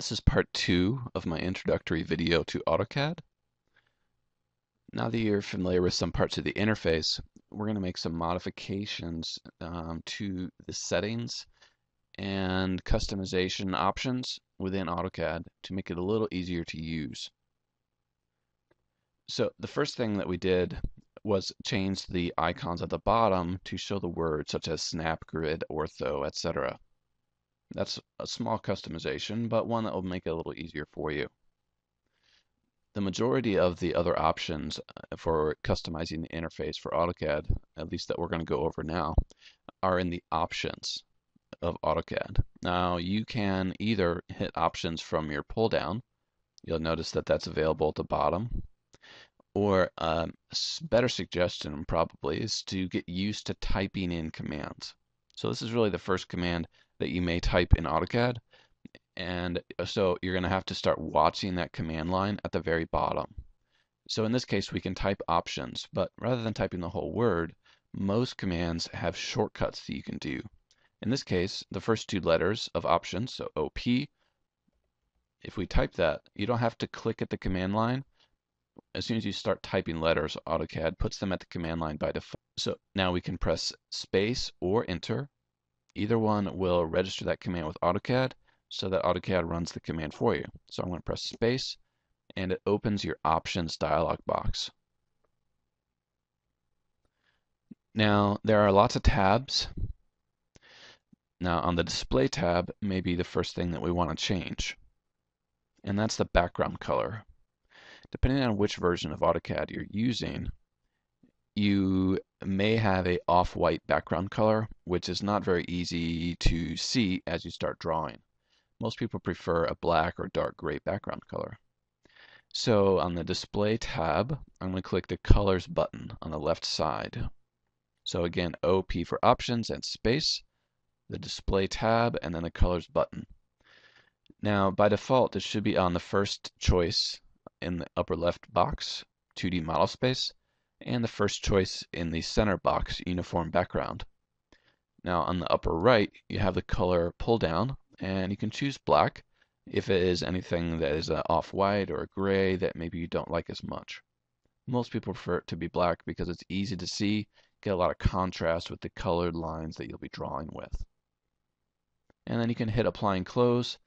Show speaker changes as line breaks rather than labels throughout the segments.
This is part two of my introductory video to AutoCAD. Now that you're familiar with some parts of the interface, we're going to make some modifications um, to the settings and customization options within AutoCAD to make it a little easier to use. So the first thing that we did was change the icons at the bottom to show the words such as snap, grid, ortho, etc. That's a small customization, but one that will make it a little easier for you. The majority of the other options uh, for customizing the interface for AutoCAD, at least that we're going to go over now, are in the options of AutoCAD. Now you can either hit options from your pull down, you'll notice that that's available at the bottom, or a um, better suggestion probably is to get used to typing in commands. So this is really the first command that you may type in AutoCAD. And uh, so you're going to have to start watching that command line at the very bottom. So in this case, we can type options, but rather than typing the whole word, most commands have shortcuts that you can do. In this case, the first two letters of options, so OP, if we type that, you don't have to click at the command line. As soon as you start typing letters, AutoCAD puts them at the command line by default. So now we can press space or enter Either one will register that command with AutoCAD so that AutoCAD runs the command for you. So I'm going to press space and it opens your options dialog box. Now there are lots of tabs. Now on the display tab may be the first thing that we want to change and that's the background color. Depending on which version of AutoCAD you're using, you may have a off-white background color, which is not very easy to see as you start drawing. Most people prefer a black or dark gray background color. So on the display tab, I'm going to click the colors button on the left side. So again, OP for options and space, the display tab, and then the colors button. Now by default, this should be on the first choice in the upper left box, 2D model space and the first choice in the center box, uniform background. Now on the upper right, you have the color pull down, and you can choose black if it is anything that is off-white or gray that maybe you don't like as much. Most people prefer it to be black because it's easy to see, get a lot of contrast with the colored lines that you'll be drawing with. And then you can hit apply and close,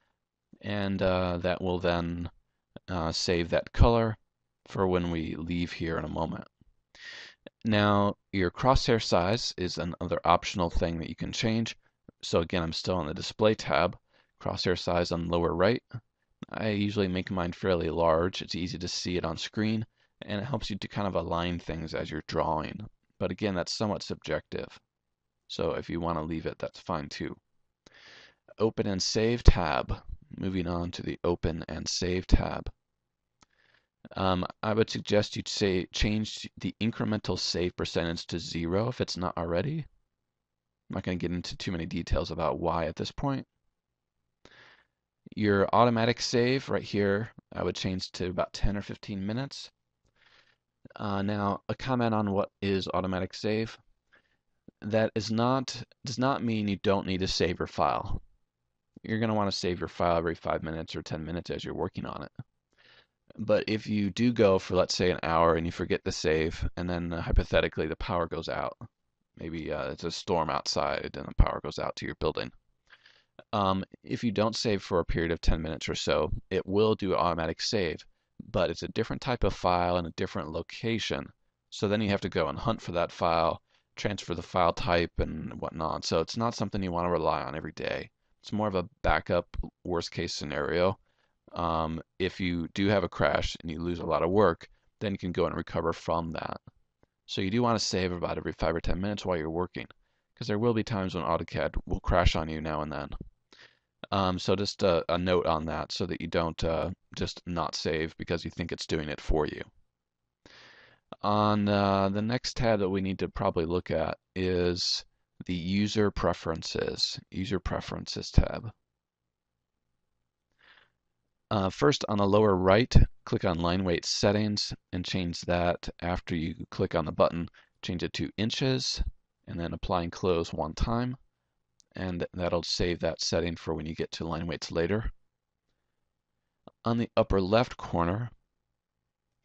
and uh, that will then uh, save that color for when we leave here in a moment. Now, your crosshair size is another optional thing that you can change. So again, I'm still on the display tab. Crosshair size on lower right. I usually make mine fairly large. It's easy to see it on screen, and it helps you to kind of align things as you're drawing. But again, that's somewhat subjective. So if you want to leave it, that's fine too. Open and Save tab. Moving on to the Open and Save tab. Um, I would suggest you say change the incremental save percentage to zero if it's not already. I'm not going to get into too many details about why at this point. Your automatic save right here, I would change to about 10 or 15 minutes. Uh, now, a comment on what is automatic save. That is not does not mean you don't need to save your file. You're going to want to save your file every 5 minutes or 10 minutes as you're working on it. But if you do go for, let's say, an hour and you forget to save, and then uh, hypothetically the power goes out, maybe uh, it's a storm outside and the power goes out to your building. Um, if you don't save for a period of 10 minutes or so, it will do automatic save, but it's a different type of file in a different location. So then you have to go and hunt for that file, transfer the file type and whatnot. So it's not something you want to rely on every day. It's more of a backup worst case scenario um, if you do have a crash and you lose a lot of work, then you can go and recover from that. So you do want to save about every 5 or 10 minutes while you're working, because there will be times when AutoCAD will crash on you now and then. Um, so just a, a, note on that so that you don't uh, just not save because you think it's doing it for you. On uh, the next tab that we need to probably look at is the User Preferences, User Preferences tab. Uh, first on the lower right, click on line weight settings and change that after you click on the button, change it to inches and then apply and close one time and that'll save that setting for when you get to line weights later. On the upper left corner,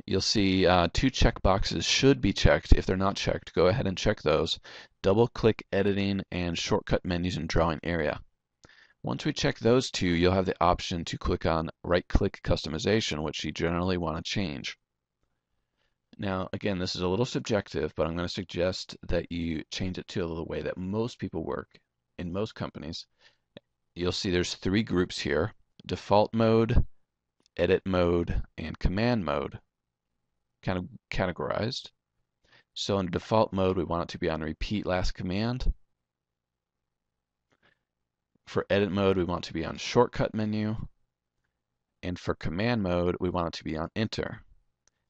you'll see uh, two check boxes should be checked. If they're not checked, go ahead and check those. Double click editing and shortcut menus in drawing area. Once we check those two, you'll have the option to click on right click customization, which you generally want to change. Now, again, this is a little subjective, but I'm going to suggest that you change it to the way that most people work in most companies. You'll see there's three groups here, default mode, edit mode, and command mode, kind of categorized. So in default mode, we want it to be on repeat last command. For edit mode, we want to be on shortcut menu. And for command mode, we want it to be on enter.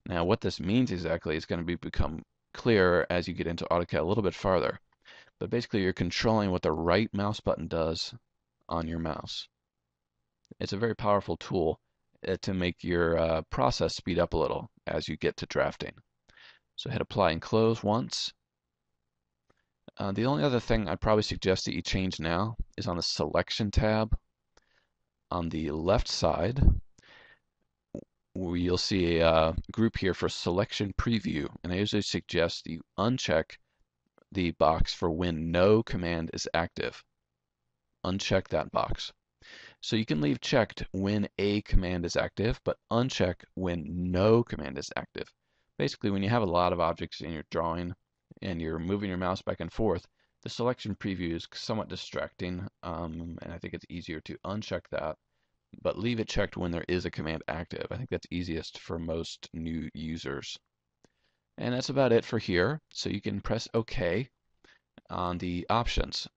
Now what this means exactly is going to be become clearer as you get into AutoCAD a little bit farther. But basically you're controlling what the right mouse button does on your mouse. It's a very powerful tool uh, to make your uh, process speed up a little as you get to drafting. So hit apply and close once. Uh, the only other thing I'd probably suggest that you change now is on the selection tab on the left side you'll see a uh, group here for selection preview, and I usually suggest you uncheck the box for when no command is active. Uncheck that box. So you can leave checked when a command is active, but uncheck when no command is active. Basically, when you have a lot of objects in your drawing and you're moving your mouse back and forth, the selection preview is somewhat distracting, um, and I think it's easier to uncheck that but leave it checked when there is a command active. I think that's easiest for most new users. And that's about it for here. So you can press OK on the options.